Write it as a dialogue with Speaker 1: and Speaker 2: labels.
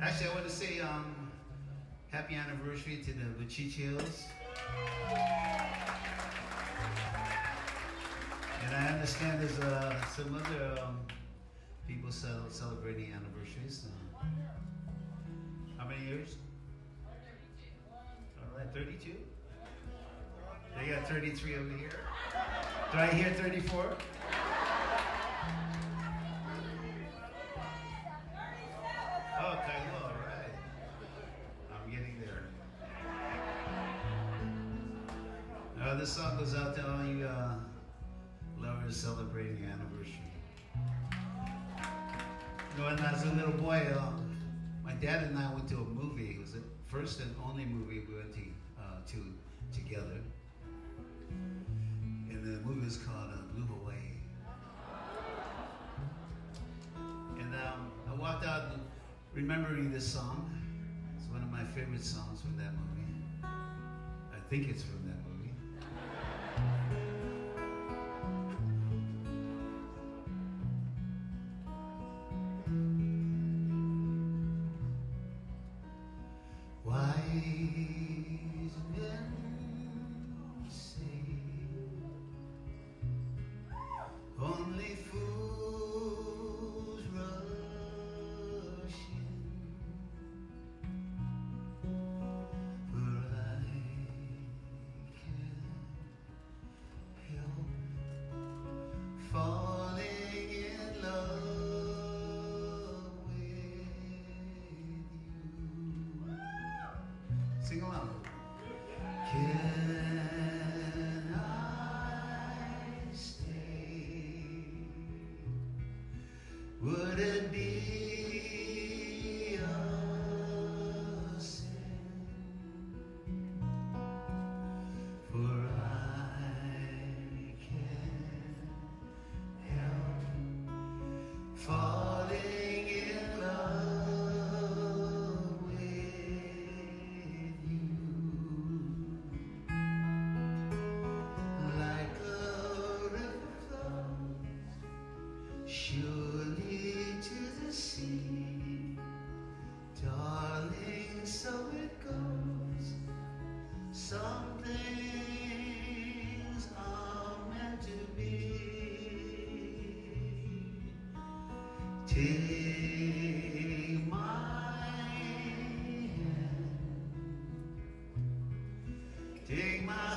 Speaker 1: Actually, I want to say um, happy anniversary to the Buchichios. And I understand there's uh, some other um, people cel- celebrating anniversaries. How many years? All right, 32? They got 33 over here. Do I hear 34? This song goes out to all you uh, lovers celebrating the anniversary. You know, when I was a little boy, uh, my dad and I went to a movie. It was the first and only movie we went to, uh, to together. And the movie was called uh, Blue Hawaii. And um, I walked out remembering this song. It's one of my favorite songs from that movie. I think it's from that movie. Would it be a sin for I can't help falling in love with you? Like a river flows Take my hand, take my